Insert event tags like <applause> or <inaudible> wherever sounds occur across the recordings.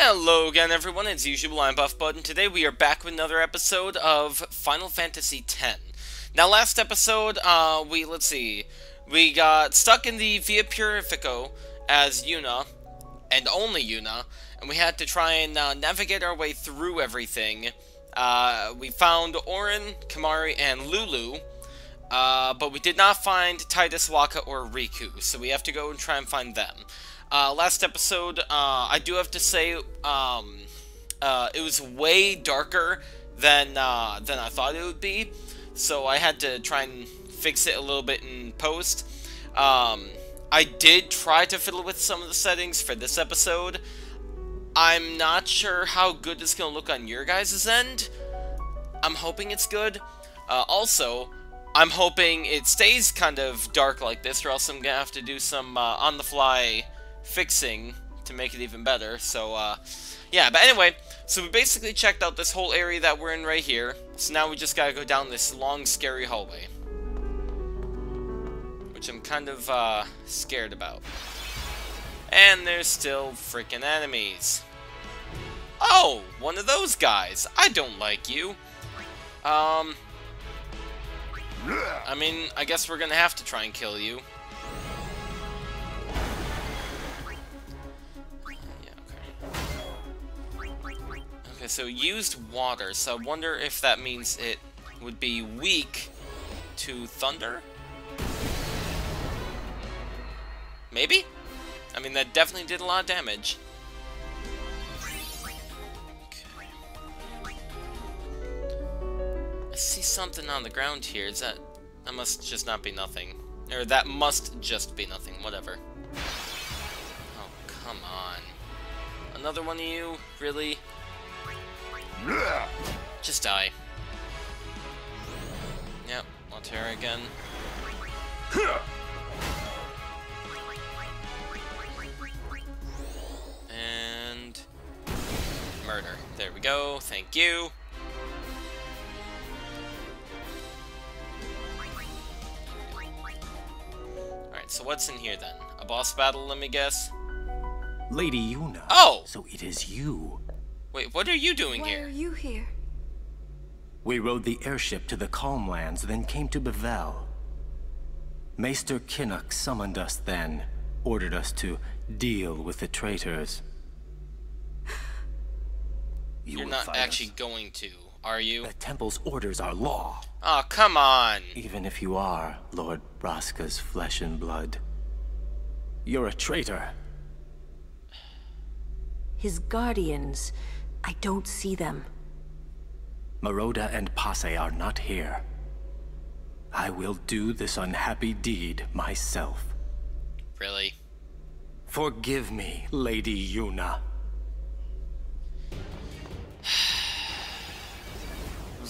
Hello again, everyone. As usual, I'm Buffbud. today we are back with another episode of Final Fantasy X. Now, last episode, uh, we, let's see, we got stuck in the Via Purifico as Yuna, and only Yuna, and we had to try and uh, navigate our way through everything. Uh, we found Auron, Kimahri, and Lulu, uh, but we did not find Tidus, Wakka, or Rikku, so we have to go and try and find them. Uh, last episode, uh, I do have to say, um, uh, it was way darker than, uh, than I thought it would be, so I had to try and fix it a little bit in post. Um, I did try to fiddle with some of the settings for this episode. I'm not sure how good it's going to look on your guys' end. I'm hoping it's good. Uh, also, I'm hoping it stays kind of dark like this, or else I'm going to have to do some uh, on-the-fly fixing to make it even better. So, uh, yeah, but anyway, so we basically checked out this whole area that we're in right here. So now we just gotta go down this long, scary hallway. Which I'm kind of, uh, scared about. And there's still freaking enemies. Oh, one of those guys. I don't like you. Um... I mean, I guess we're gonna have to try and kill you. Okay, so used water, so I wonder if that means it would be weak to thunder? Maybe? I mean, that definitely did a lot of damage. Okay. I see something on the ground here. Is that... That must just not be nothing. Or that must just be nothing. Whatever. Oh, come on. Another one of you? Really? Just die. Yep, Altera again. And... Murder. There we go, thank you. Alright, so what's in here then? A boss battle, let me guess? Lady Yuna. Oh! So it is you. Wait, what are you doing Why here? are you here? We rode the airship to the calm lands, then came to Bevelle. Maester Kinoc summoned us then, ordered us to deal with the traitors. You You're not actually us. going to, are you? The temple's orders are law, Oh, come on! even if you are Lord Braska's flesh and blood. You're a traitor. His guardians. I don't see them. Maroda and Pacce are not here. I will do this unhappy deed myself. Really? Forgive me, Lady Yuna. <sighs>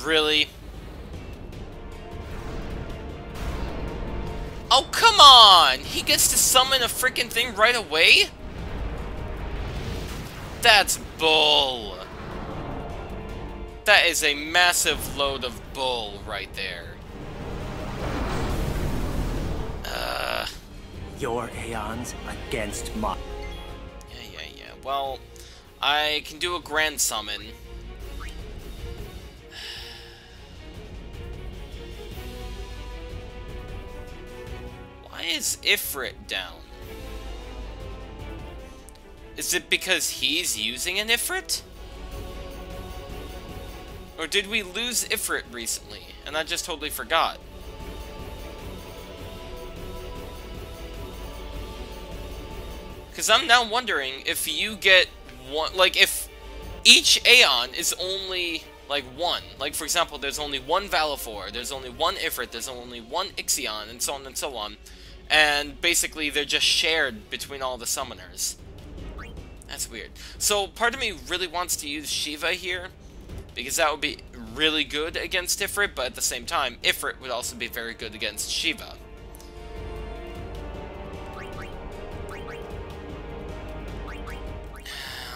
Really? Oh, come on! He gets to summon a freaking thing right away? That's bull. That is a massive load of bull right there. Uh, Your aeons against my... yeah, yeah, yeah. Well, I can do a grand summon. Why is Ifrit down? Is it because he's using an Ifrit? Or did we lose Ifrit recently, and I just totally forgot? Because I'm now wondering if you get one, like, if each Aeon is only, like, one. Like, for example, there's only one Valefor, there's only one Ifrit, there's only one Ixion, and so on and so on. And basically, they're just shared between all the summoners. That's weird. So, part of me really wants to use Shiva here, because that would be really good against Ifrit, but at the same time, Ifrit would also be very good against Shiva.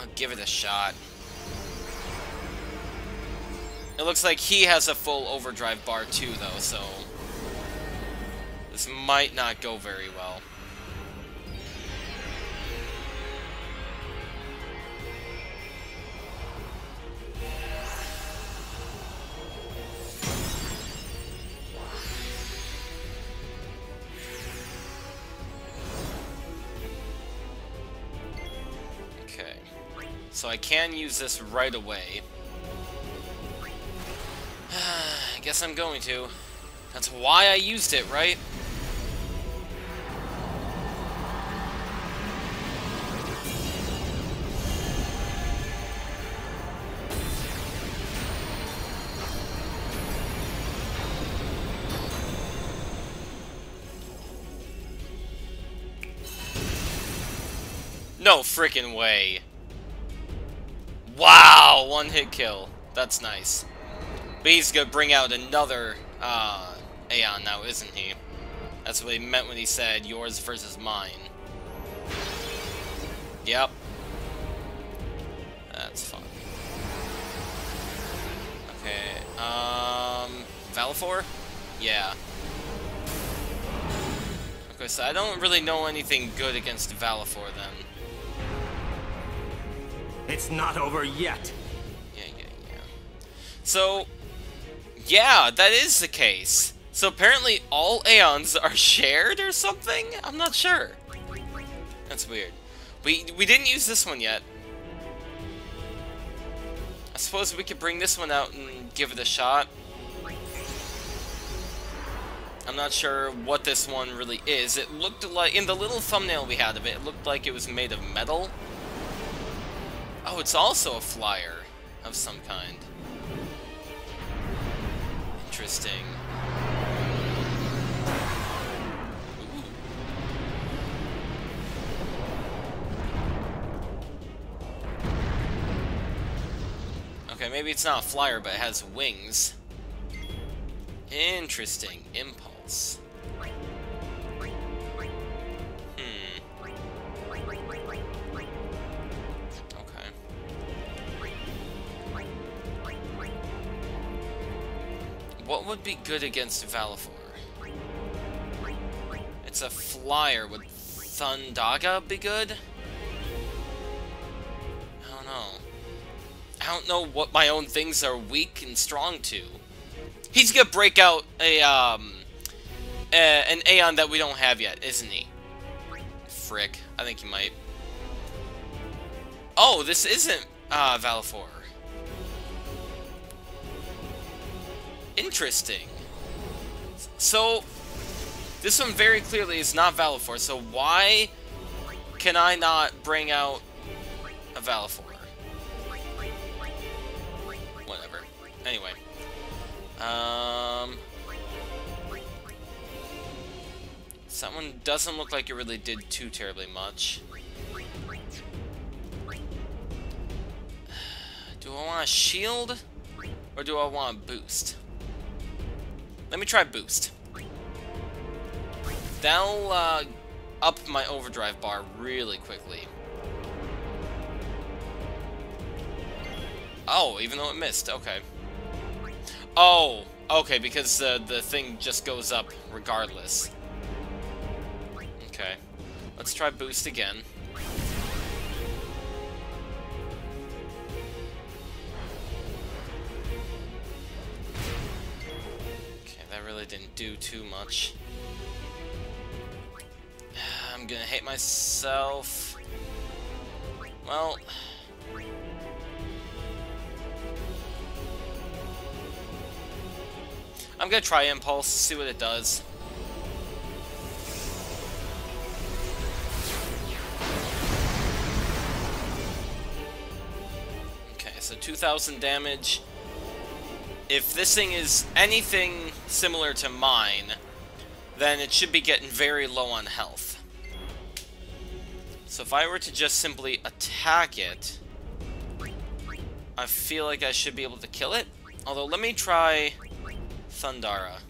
I'll give it a shot. It looks like he has a full overdrive bar too, though, so... This might not go very well. So I can use this right away. <sighs> I guess I'm going to. That's why I used it, right? No freaking way. Wow, one hit kill. That's nice. But he's gonna bring out another uh, Aeon now, isn't he? That's what he meant when he said yours versus mine. Yep. That's fun. Okay, um... Valefor? Yeah. Okay, so I don't really know anything good against Valefor then. It's not over yet. Yeah, yeah, yeah. So, yeah, that is the case. So apparently all Aeons are shared or something? I'm not sure. That's weird. We, we didn't use this one yet. I suppose we could bring this one out and give it a shot. I'm not sure what this one really is. It looked like, in the little thumbnail we had of it, it looked like it was made of metal. Oh, it's also a flyer of some kind. Interesting. Okay, maybe it's not a flyer, but it has wings. Interesting. Impulse. What would be good against Valefor? It's a flyer. Would Thundaga be good? I don't know. I don't know what my own things are weak and strong to. He's gonna break out a, um... A, an Aeon that we don't have yet, isn't he? Frick. I think he might. Oh, this isn't, uh, Valefor. Interesting. So, this one very clearly is not Valefor, so why can I not bring out a Valefor? Whatever. Anyway. Um... Someone doesn't look like it really did too terribly much. <sighs> Do I want a shield? Or do I want a boost? Let me try boost. That'll uh, up my overdrive bar really quickly. Oh, even though it missed. Okay. Oh, okay, because uh, the thing just goes up regardless. Okay. Let's try boost again. Really didn't do too much. <sighs> I'm gonna hate myself. Well... I'm gonna try Impulse, see what it does. Okay, so 2,000 damage if this thing is anything similar to mine, then it should be getting very low on health. So if I were to just simply attack it, I feel like I should be able to kill it. Although, let me try Thundara.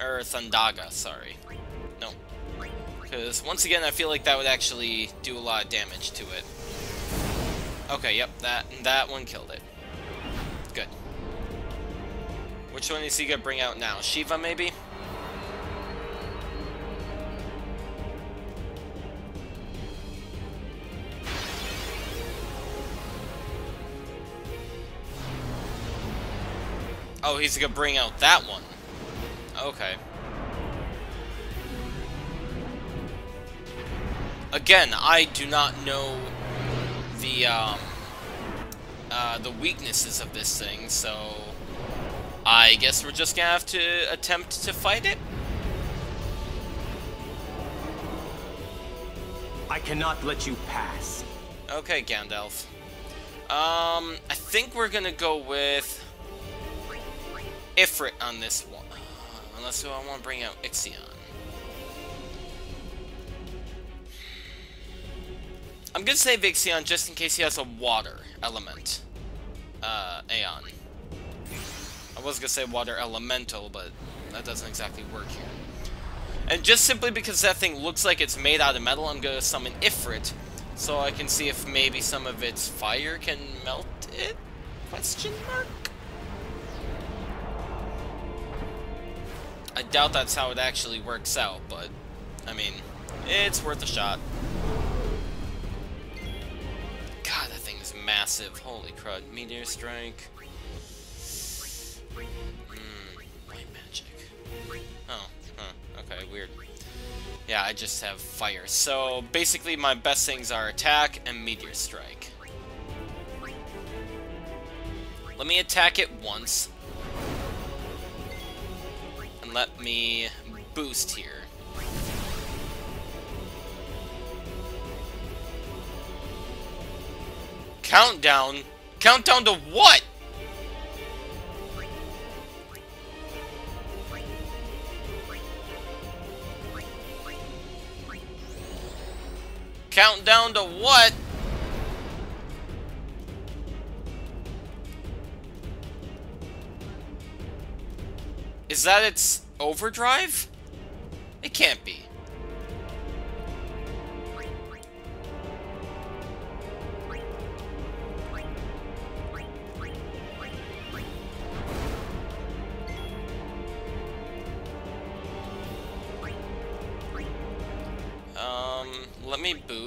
Or Thundaga, sorry. No. Because, once again, I feel like that would actually do a lot of damage to it. Okay, yep, that, that one killed it. Which one is he gonna bring out now? Shiva, maybe? Oh, he's gonna bring out that one. Okay. Again, I do not know the, um, uh, the weaknesses of this thing, so I guess we're just gonna have to attempt to fight it. I cannot let you pass. Okay, Gandalf. Um, I think we're gonna go with Ifrit on this one. Unless I want to bring out Ixion. I'm gonna save Ixion just in case he has a water element. Uh, Aeon. I was gonna say water elemental, but that doesn't exactly work here. And just simply because that thing looks like it's made out of metal, I'm gonna summon Ifrit, so I can see if maybe some of its fire can melt it? Question mark? I doubt that's how it actually works out, but, I mean, it's worth a shot. God, that thing is massive. Holy crud. Meteor Strike. Weird. Yeah, I just have fire. So, basically my best things are attack and meteor strike. Let me attack it once. And let me boost here. Countdown? Countdown to what? Countdown to what? Is that its overdrive? It can't be.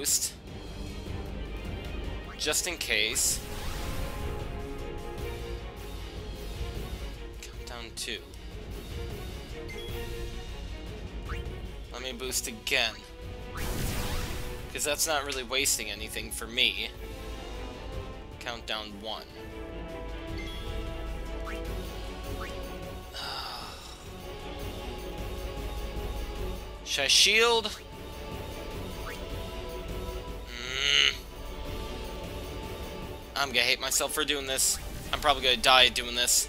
Boost. Just in case. Countdown 2. Let me boost again. Because that's not really wasting anything for me. Countdown 1. <sighs> Should I shield? I'm gonna hate myself for doing this. I'm probably gonna die doing this.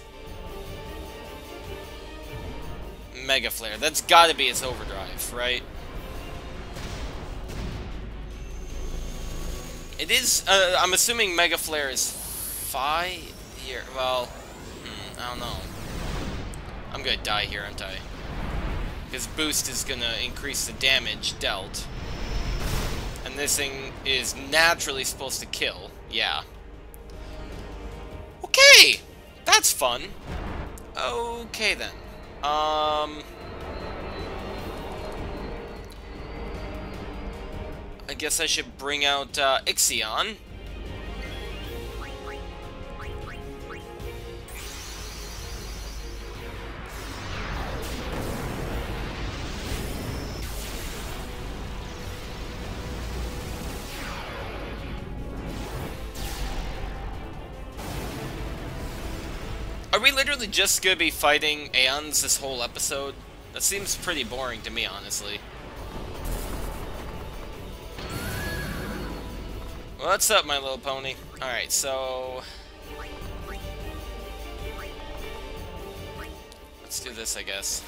Mega Flare. That's gotta be its overdrive, right? It is, uh, I'm assuming Mega Flare is five here. Well, hmm, I don't know. I'm gonna die here, aren't I? Because boost is gonna increase the damage dealt. And this thing is naturally supposed to kill. Yeah. Okay! That's fun. Okay then. Um... I guess I should bring out uh, Ixion. Just gonna be fighting Aeons this whole episode? That seems pretty boring to me, honestly. What's up, my little pony? Alright, so... Let's do this, I guess.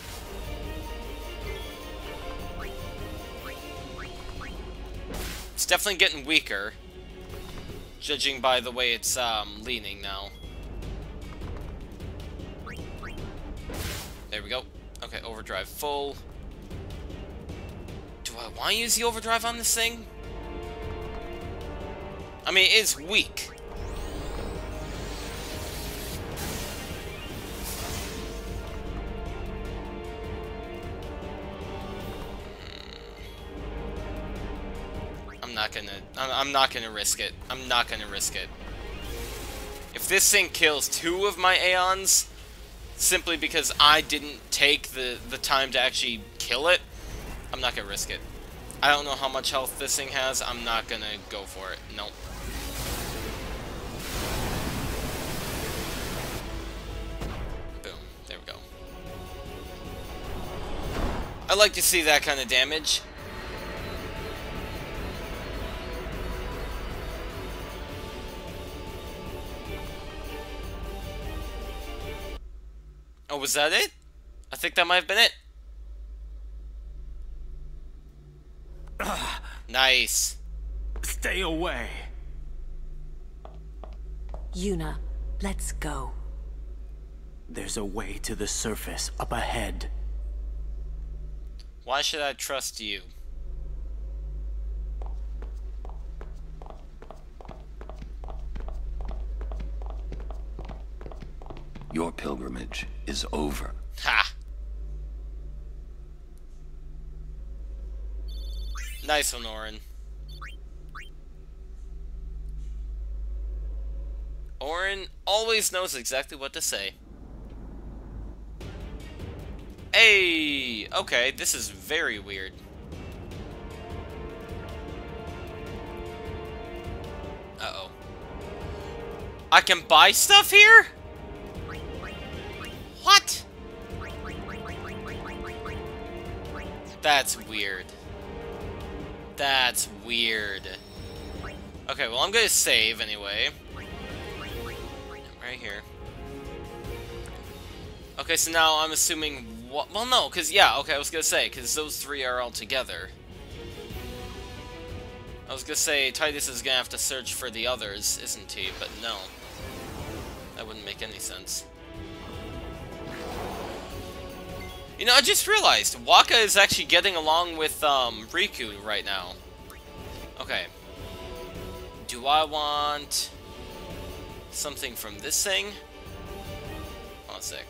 It's definitely getting weaker, judging by the way it's um, leaning now. There we go. Okay, overdrive full. Do I want to use the overdrive on this thing? I mean, it's weak. I'm not gonna. I'm not gonna risk it. I'm not gonna risk it. If this thing kills two of my Aeons, simply because I didn't take the, the time to actually kill it, I'm not going to risk it. I don't know how much health this thing has. I'm not going to go for it. Nope. Boom. There we go. I like to see that kind of damage. Oh, was that it? I think that might have been it. <sighs> nice. Stay away. Yuna, let's go. There's a way to the surface up ahead. Why should I trust you? Your pilgrimage is over. Ha! Nice one, Auron. Auron always knows exactly what to say. Hey! Okay, this is very weird. Uh-oh. I can buy stuff here? That's weird. That's weird. Okay, well, I'm gonna save anyway. Right here. Okay, so now I'm assuming... What, well, no, because, yeah, okay, I was gonna say, because those three are all together. I was gonna say, Tidus is gonna have to search for the others, isn't he? But no. That wouldn't make any sense. You know, I just realized, Wakka is actually getting along with, um, Rikku right now. Okay. Do I want something from this thing? One sec.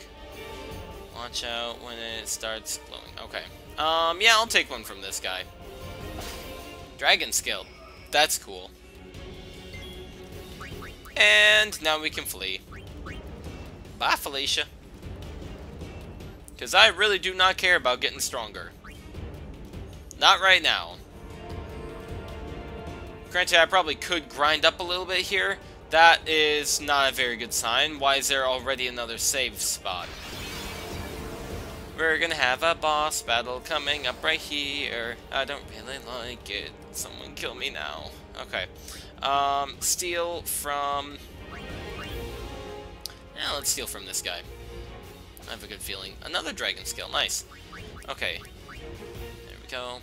Watch out when it starts glowing. Okay. Um, yeah, I'll take one from this guy. Dragon skill. That's cool. And now we can flee. Bye, Felicia. Because I really do not care about getting stronger. Not right now. Granted, I probably could grind up a little bit here. That is not a very good sign. Why is there already another save spot? We're gonna have a boss battle coming up right here. I don't really like it. Someone kill me now. Okay. Um, steal from... Yeah, let's steal from this guy. I have a good feeling. Another dragon skill. Nice. Okay. There we go.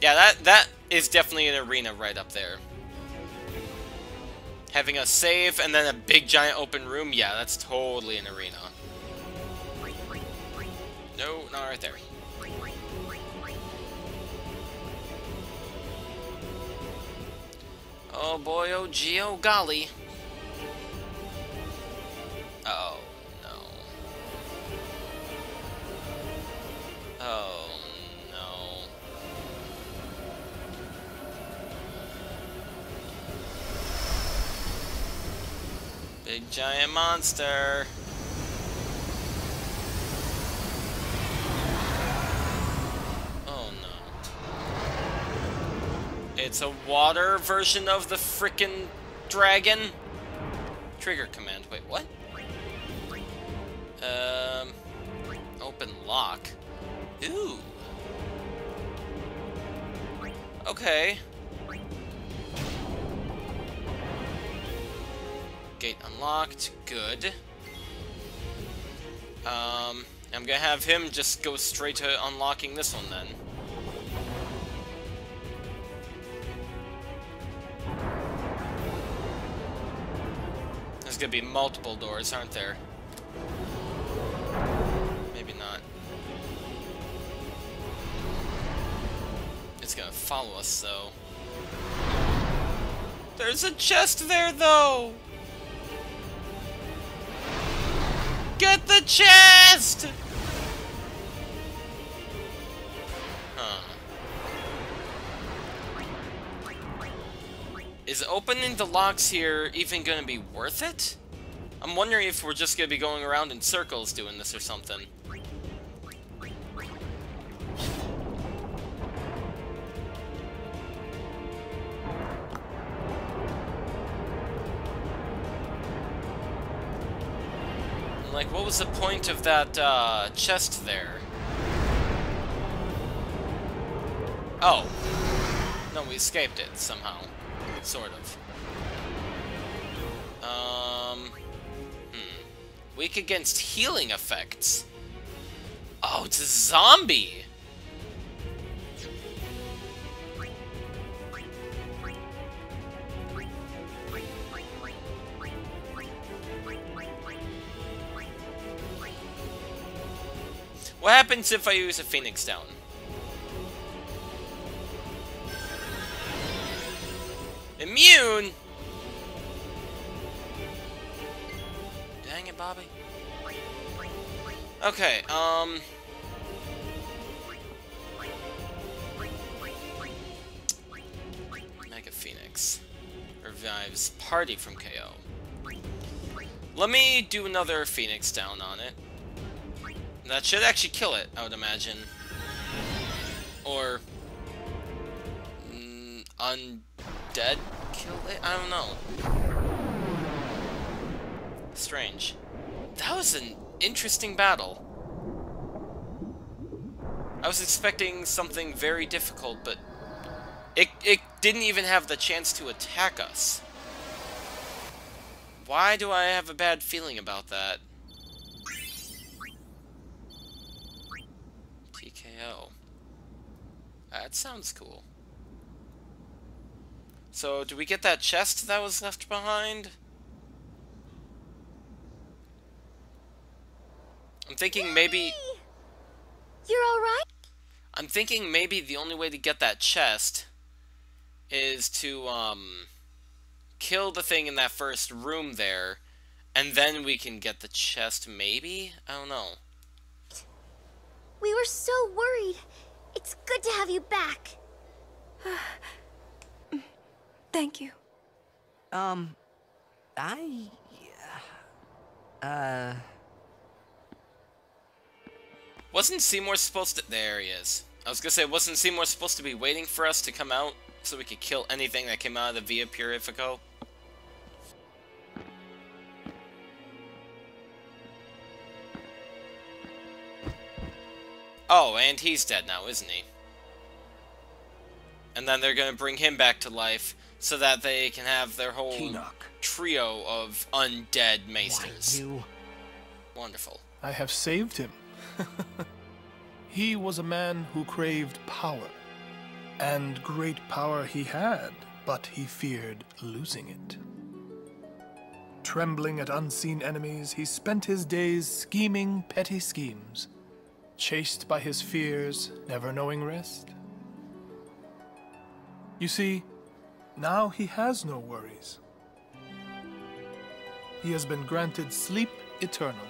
Yeah, that that is definitely an arena right up there. Having a save and then a big giant open room, yeah, that's totally an arena. No, not right there. Oh boy, oh gee, oh golly. Oh, no. Oh, no. Big giant monster. Oh, no. It's a water version of the frickin' dragon? Trigger command. Wait, what? Um, open lock. Ooh. Okay. Gate unlocked. Good. Um, I'm gonna have him just go straight to unlocking this one then. There's gonna be multiple doors, aren't there? It's gonna follow us, though. There's a chest there, though! Get the chest! Huh. Is opening the locks here even gonna be worth it? I'm wondering if we're just gonna be going around in circles doing this or something. What was the point of that uh, chest there? Oh. No, we escaped it somehow. Sort of. Um. Hmm. Weak against healing effects. Oh, it's a zombie! What happens if I use a Phoenix Down? Immune? Dang it, Bobby. Okay, um... Mega Phoenix. Revives party from KO. Let me do another Phoenix down on it. That should actually kill it, I would imagine. Or... Mm, undead kill it? I don't know. Strange. That was an interesting battle. I was expecting something very difficult, but it, it didn't even have the chance to attack us. Why do I have a bad feeling about that? TKO. That sounds cool. So, do we get that chest that was left behind? I'm thinking maybe... You're alright? I'm thinking maybe the only way to get that chest is to, um, kill the thing in that first room there, and then we can get the chest, maybe? I don't know. We were so worried. It's good to have you back. <sighs> Thank you. Um, I... Uh... Wasn't Seymour supposed to... There he is. I was gonna say, wasn't Seymour supposed to be waiting for us to come out so we could kill anything that came out of the Via Purifico? Oh, and he's dead now, isn't he? And then they're gonna bring him back to life so that they can have their whole Kinoc. trio of undead maesters. You... Wonderful. I have saved him. <laughs> he was a man who craved power. And great power he had, but he feared losing it. Trembling at unseen enemies, he spent his days scheming petty schemes, chased by his fears, never knowing rest. You see, now he has no worries. He has been granted sleep eternal.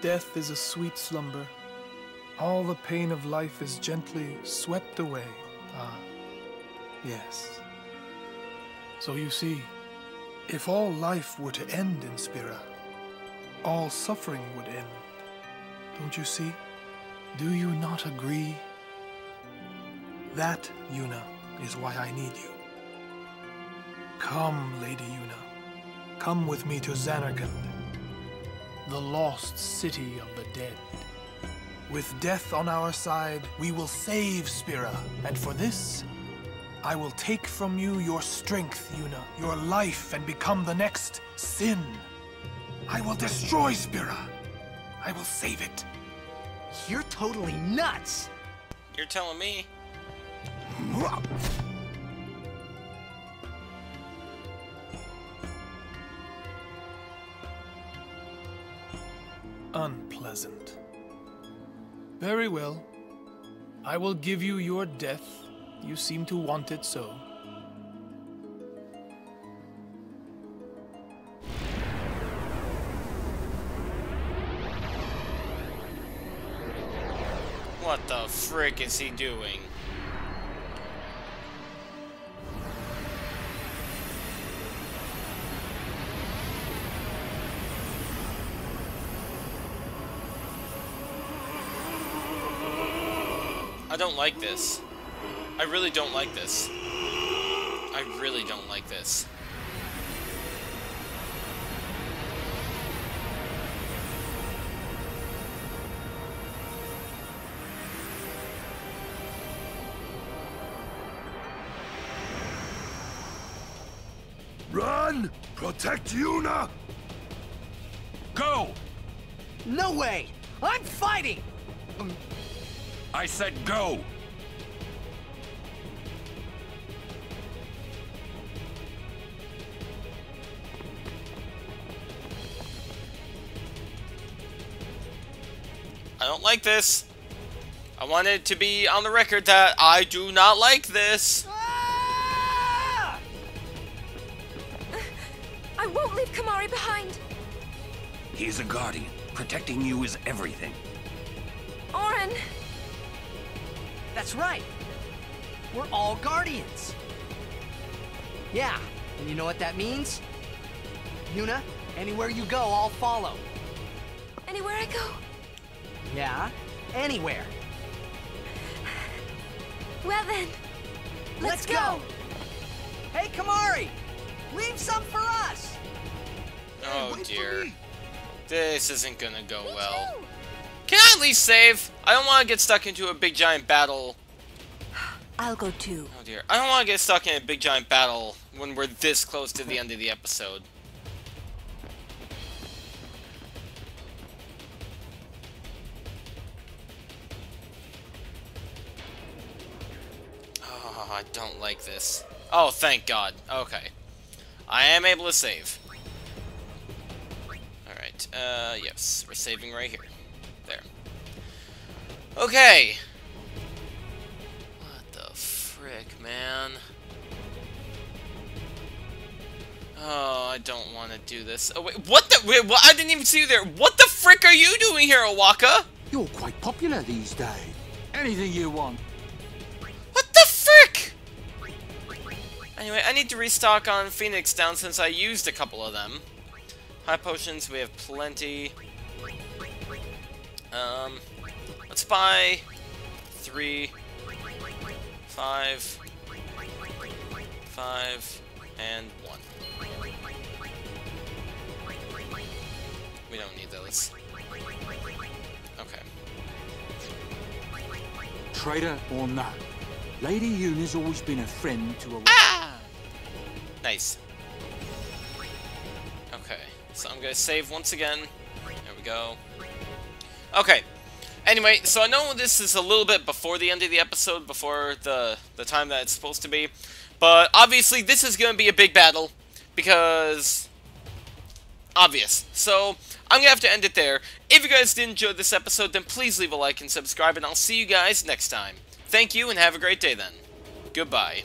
Death is a sweet slumber. All the pain of life is gently swept away. Ah, yes. So you see, if all life were to end in Spira, all suffering would end. Don't you see? Do you not agree? That, Yuna, is why I need you. Come, Lady Yuna. Come with me to Zanarkand, the lost city of the dead. With death on our side, we will save Spira, and for this, I will take from you your strength, Yuna, your life, and become the next Sin. I will destroy Spira. I will save it. You're totally nuts! You're telling me? Unpleasant. Very well. I will give you your death. You seem to want it so. Frick is he doing? I don't like this. I really don't like this. I really don't like this. Protect Yuna! Go! No way! I'm fighting! I said go! I don't like this. I want it to be on the record that I do not like this. He's a guardian. Protecting you is everything. Auron, That's right. We're all guardians. Yeah, and you know what that means? Yuna, anywhere you go, I'll follow. anywhere I go. Yeah, anywhere. Well then, let's, go. Hey, Kimahri! Leave some for us! Oh wait for dear. This isn't gonna go well. Can I at least save? I don't want to get stuck into a big giant battle. I'll go too. Oh dear. I don't want to get stuck in a big giant battle when we're this close to the end of the episode. Oh, I don't like this. Oh, thank God. Okay. I am able to save. Alright, uh, yes. We're saving right here. There. Okay. What the frick, man? Oh, I don't want to do this. Oh, wait, what the? Wait, what? I didn't even see you there. What the frick are you doing here, O'aka? You're quite popular these days. Anything you want. What the frick? Anyway, I need to restock on Phoenix down since I used a couple of them. High potions, we have plenty. Um, let's buy three, five, five, and one. We don't need those. Okay. Traitor or not, Lady Yuna's always been a friend to a... Nice. So I'm gonna save once again. There we go. Okay. Anyway, so I know this is a little bit before the end of the episode, before the, the time that it's supposed to be. But obviously this is gonna be a big battle, because... Obvious. So, I'm gonna have to end it there. If you guys did enjoy this episode, then please leave a like and subscribe, and I'll see you guys next time. Thank you, and have a great day then. Goodbye.